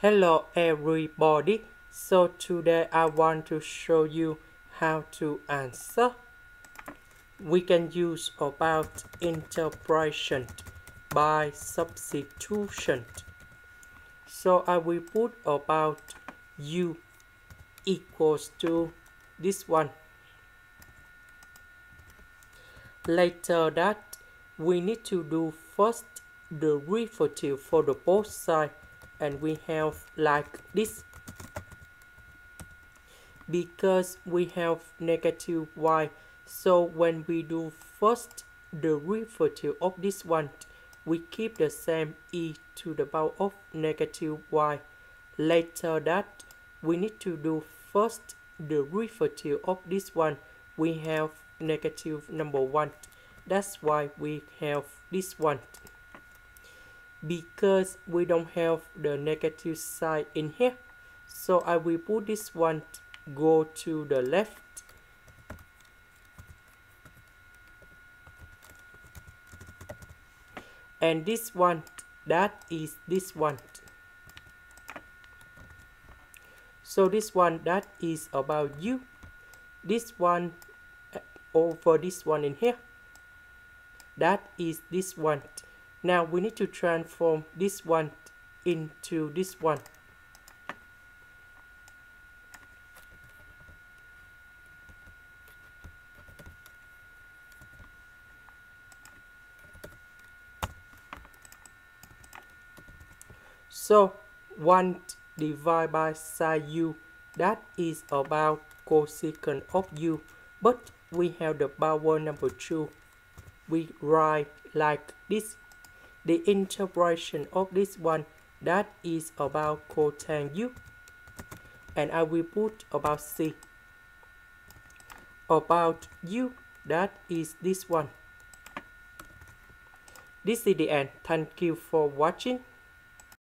Hello everybody. So today I want to show you how to answer. We can use about integration by substitution. So I will put about u equals to this one. Later that we need to do first the derivative for the both side and we have like this. Because we have negative y so when we do first the derivative of this one we keep the same e to the power of negative y. Later that we need to do first the derivative of this one we have negative number one. That's why we have this one because we don't have the negative side in here. So I will put this one go to the left. And this one that is this one. So this one that is about you. This one uh, over this one in here. That is this one now we need to transform this one into this one. So 1 divided by sine u that is about cosecant of u. But we have the power number 2 we write like this the integration of this one that is about cotangent u and I will put about C. About u that is this one. This is the end. Thank you for watching